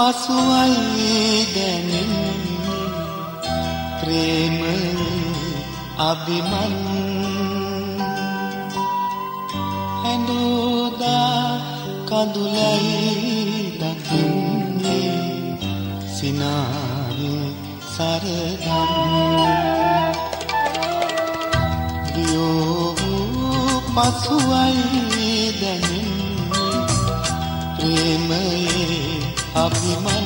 පසුවයි දැනෙන්නේ ප්‍රේමය අභිමන්. හැඳුදා කඳුලයි දකින්නේ සිනාවේ සරදම්. දියෝ පසුවයි දැනෙන්නේ ප්‍රේමයේ අභිමන්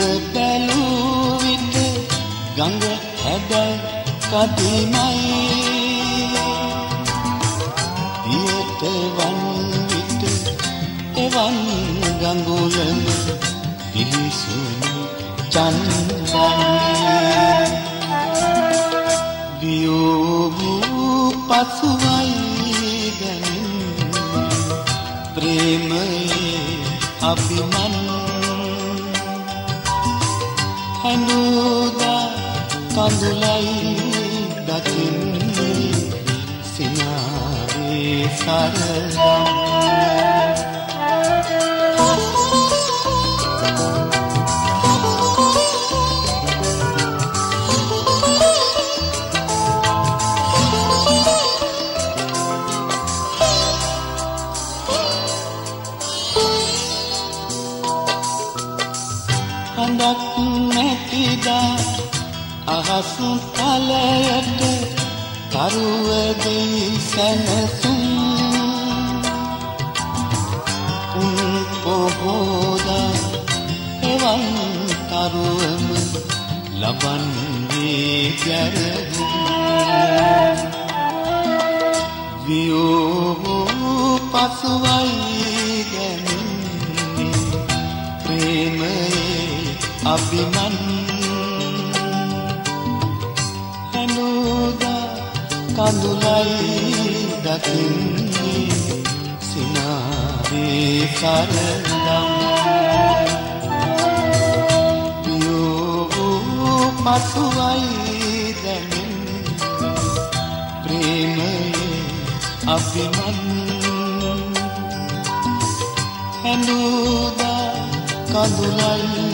හිඳ බැලූ විට ගඟ හැඩයි කදිමයි. දියට වන් විට එවන් ගඟුලම පිලිසුණු චන්දයි වියෝ පසුවයි දැනෙන්නේ ප්‍රේමයේ අභිමන් හැනුදා කඳුලයි දකින්නේ සිනාවේ සරලම් හඳක් නැතිදා අහස් තලයට තරුවදී සැනසුම්. උන් පොහෝදා එවන් තරුවම ලබන්නේ ගැරහුම් වියෝ පසුවයි ගැනෙන්නේ ප්‍රේමයේ අභිමන් හැනුදා කඳුලයි දකින්නේ සිනාවේ කරදම්. යෝ පසුවයි දැනෙන්නේ ප්‍රේමයේ අභිමන්. හැනුදා කඳුලයි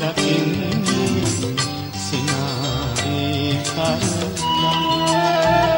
දකින්නේ සිනාවේ කරලා